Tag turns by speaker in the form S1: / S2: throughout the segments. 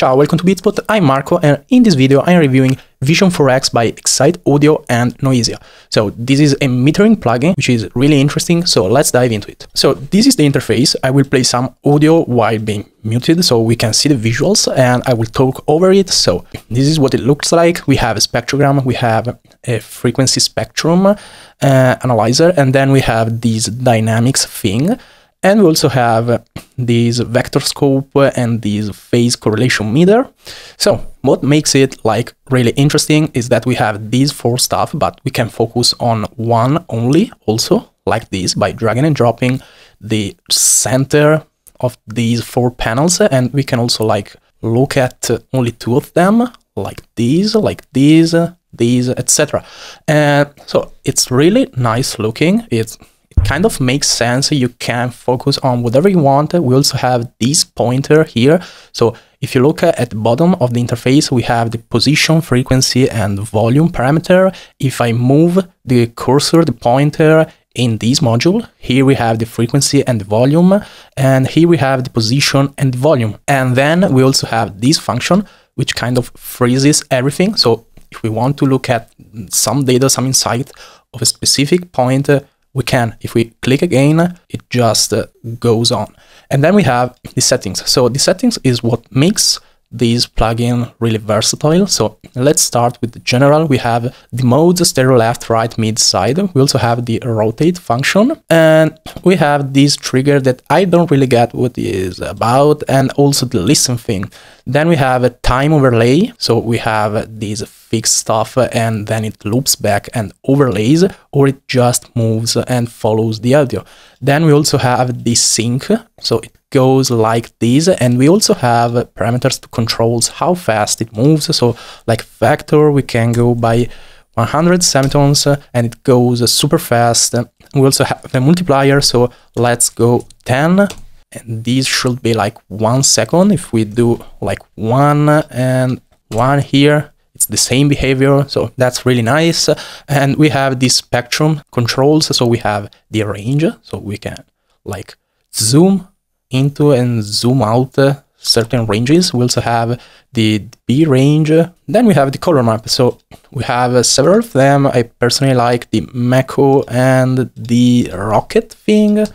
S1: Ciao, welcome to Beatspot, I'm Marco and in this video I'm reviewing Vision 4X by Excite Audio and Noisia. So this is a metering plugin which is really interesting, so let's dive into it. So this is the interface, I will play some audio while being muted so we can see the visuals and I will talk over it. So this is what it looks like, we have a spectrogram, we have a frequency spectrum uh, analyzer and then we have this dynamics thing and we also have this vector scope and this phase correlation meter. So what makes it like really interesting is that we have these four stuff, but we can focus on one only also like this by dragging and dropping the center of these four panels. And we can also like look at only two of them like these, like these, these, etc. And so it's really nice looking. It's kind of makes sense. You can focus on whatever you want. We also have this pointer here. So if you look at the bottom of the interface, we have the position, frequency, and volume parameter. If I move the cursor, the pointer in this module, here we have the frequency and the volume, and here we have the position and the volume. And then we also have this function, which kind of freezes everything. So if we want to look at some data, some insight of a specific point, we can. If we click again, it just uh, goes on. And then we have the settings. So the settings is what makes this plugin really versatile. So let's start with the general. We have the modes, stereo left, right, mid, side. We also have the rotate function and we have this trigger that I don't really get what is about and also the listen thing. Then we have a time overlay. So we have this fixed stuff and then it loops back and overlays or it just moves and follows the audio. Then we also have the sync. So it goes like this and we also have parameters to controls how fast it moves. So like vector we can go by 100 semitones and it goes super fast. We also have the multiplier so let's go 10 and these should be like one second. If we do like one and one here it's the same behavior so that's really nice. And we have the spectrum controls so we have the range so we can like zoom into and zoom out uh, certain ranges. We also have the B range. Then we have the color map. So we have uh, several of them. I personally like the Mako and the Rocket thing.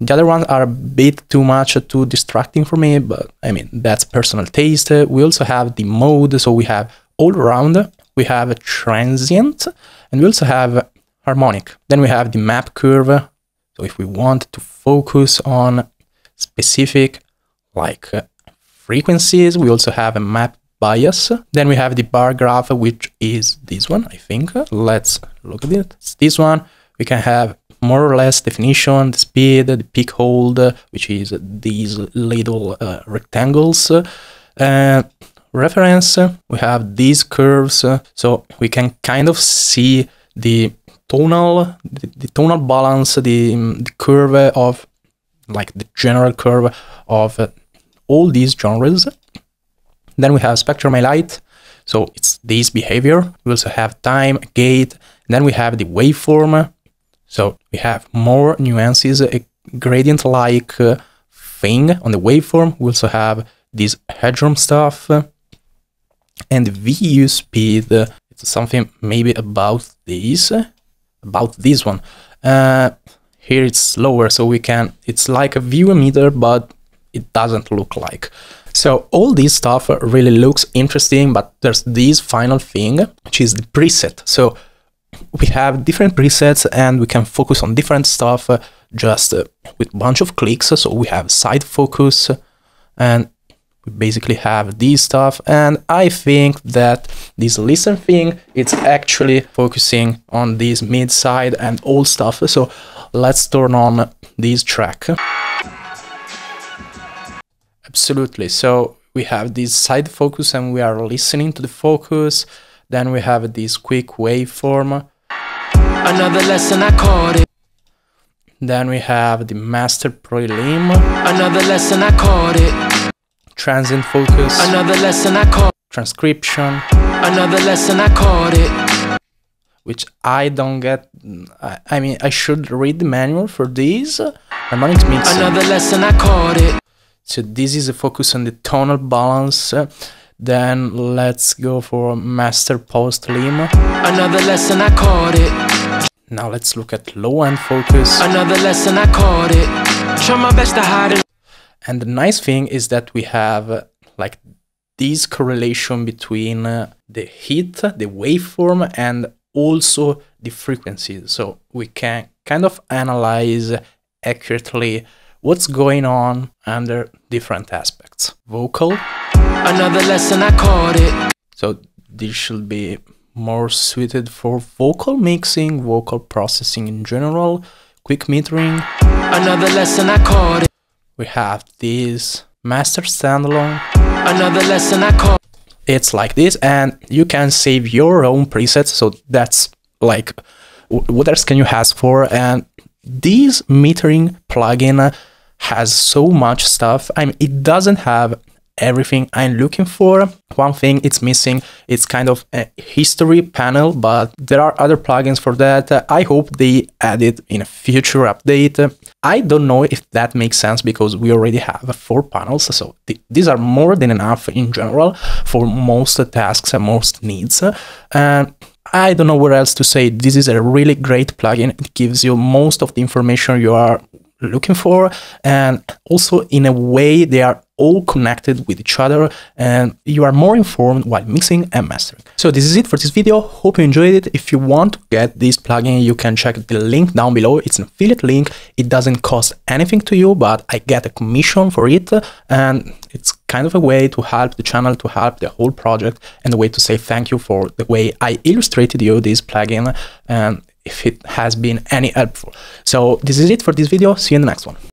S1: The other ones are a bit too much uh, too distracting for me, but I mean, that's personal taste. We also have the mode. So we have all around, we have a transient, and we also have harmonic. Then we have the map curve. So if we want to focus on specific like uh, frequencies. We also have a map bias. Then we have the bar graph, which is this one, I think. Let's look at it. It's this one. We can have more or less definition, the speed, the peak hold, which is these little uh, rectangles. Reference, we have these curves, so we can kind of see the tonal, the, the tonal balance, the, the curve of like the general curve of uh, all these genres. Then we have spectrum light, So it's this behavior. We also have time, gate. then we have the waveform. So we have more nuances, a gradient-like uh, thing on the waveform. We also have this headroom stuff. And VU speed, uh, it's something maybe about this, about this one. Uh, here it's slower, so we can, it's like a VU meter, but it doesn't look like. So all this stuff really looks interesting, but there's this final thing, which is the preset. So we have different presets and we can focus on different stuff uh, just uh, with bunch of clicks. So we have side focus and we basically have this stuff and I think that this listen thing it's actually focusing on this mid side and all stuff so let's turn on this track. Absolutely. So we have this side focus and we are listening to the focus. Then we have this quick waveform. Another lesson I caught it. Then we have the master prelim. Another lesson I caught it. Transient focus, another lesson I caught, transcription, another lesson I caught it. Which I don't get. I, I mean, I should read the manual for these harmonics mixing. Another lesson I caught it. So this is a focus on the tonal balance. Then let's go for master post lim.
S2: Another lesson I caught it.
S1: Now let's look at low end focus.
S2: Another lesson I caught it. Try my best to hide it.
S1: And the nice thing is that we have like this correlation between uh, the heat, the waveform, and also the frequencies. So we can kind of analyze accurately what's going on under different aspects. Vocal.
S2: Another lesson I caught it.
S1: So this should be more suited for vocal mixing, vocal processing in general, quick metering.
S2: Another lesson I caught it.
S1: We have this master standalone.
S2: Another lesson I caught.
S1: It's like this, and you can save your own presets. So that's like, what else can you ask for? And this metering plugin has so much stuff. I mean, it doesn't have everything I'm looking for. One thing it's missing, it's kind of a history panel, but there are other plugins for that. I hope they add it in a future update. I don't know if that makes sense because we already have four panels, so th these are more than enough in general for most tasks and most needs. And I don't know what else to say. This is a really great plugin. It gives you most of the information you are looking for and also in a way they are all connected with each other and you are more informed while mixing and mastering. So this is it for this video. Hope you enjoyed it. If you want to get this plugin, you can check the link down below. It's an affiliate link. It doesn't cost anything to you, but I get a commission for it and it's kind of a way to help the channel, to help the whole project and a way to say thank you for the way I illustrated you this plugin and if it has been any helpful. So this is it for this video. See you in the next one.